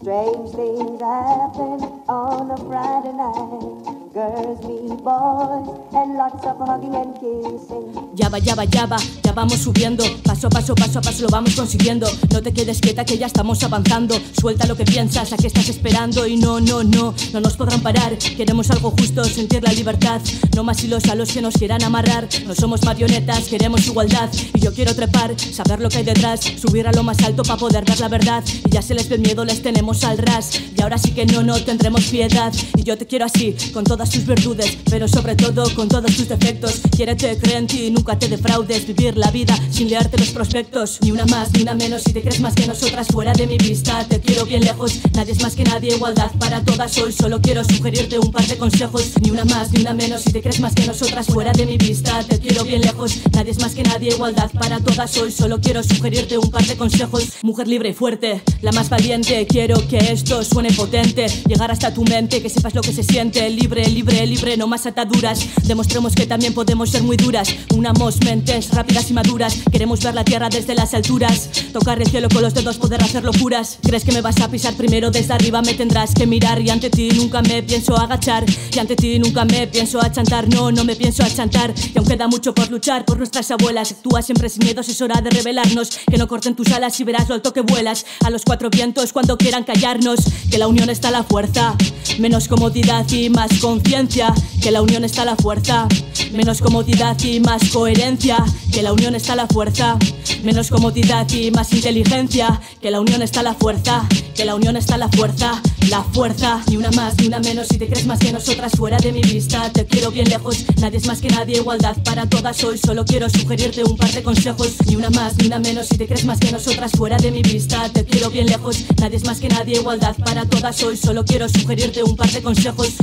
Strange things happen on a Friday night. Girls meet boys and lots of hugging and kissing. Ya va, ya va, ya va, ya vamos subiendo. Paso a paso, paso a paso lo vamos consiguiendo. No te quedes quieta que ya estamos avanzando. Suelta lo que piensas, a qué estás esperando. Y no, no, no, no nos podrán parar. Queremos algo justo, sentir la libertad. No más hilos a los que nos quieran amarrar. No somos marionetas, queremos igualdad. Y yo quiero trepar, saber lo que hay detrás. Subir a lo más alto para poder ver la verdad. Y ya se les ve miedo, les tenemos al ras. Y ahora sí que no, no tendremos piedad. Y yo te quiero así, con todas tus virtudes, pero sobre todo con todos tus defectos. Quiérete, cree en ti, nunca te defraudes. Vivir la vida sin leerte los prospectos. Ni una más, ni una menos. Si te crees más que nosotras, fuera de mi vista. Te quiero bien lejos, nadie es más que nadie. Igualdad para todas hoy. Solo quiero sugerirte un par de consejos. Ni una más, ni una menos. Si te crees más que nosotras, fuera de mi vista. Te quiero bien lejos, nadie es más que nadie. Igualdad para todas hoy. Solo quiero sugerirte un par de consejos. Mujer libre y fuerte, la más valiente. Quiero que esto suene potente. Llegar hasta tu mente, que sepas lo que se siente. Libre, libre, libre, no más ataduras. Demostremos que también podemos ser muy duras. Unamos mentes rápidas y maduras. Queremos ver la tierra desde las alturas. Tocar el cielo con los dedos, poder hacer locuras. ¿Crees que me vas a pisar primero desde arriba? Me tendrás que mirar. Y ante ti nunca me pienso agachar. Y ante ti nunca me pienso achantar. No, no me pienso achantar. Y aún queda mucho por luchar por nuestras abuelas. Actúa siempre sin miedos, es hora de revelarnos. Que no corten tus alas y verás lo alto que vuelas. A los cuatro vientos cuando quieran callarnos. Que la unión está la fuerza. Menos comodidad y más conciencia. Que la unión está la fuerza. Menos comodidad y más coherencia. Que la unión está la fuerza. Menos comodidad y más inteligencia. Que la unión está la fuerza. Que la unión está la fuerza. La fuerza. Ni una más ni una menos. Si te crees más que nosotras, fuera de mi vista. Te quiero bien lejos. Nadie es más que nadie. Igualdad para todas hoy. Solo quiero sugerirte un par de consejos. Ni una más ni una menos. Si te crees más que nosotras, fuera de mi vista. Te quiero bien lejos. Nadie es más que nadie. Igualdad para todas hoy. Solo quiero sugerirte un par de consejos.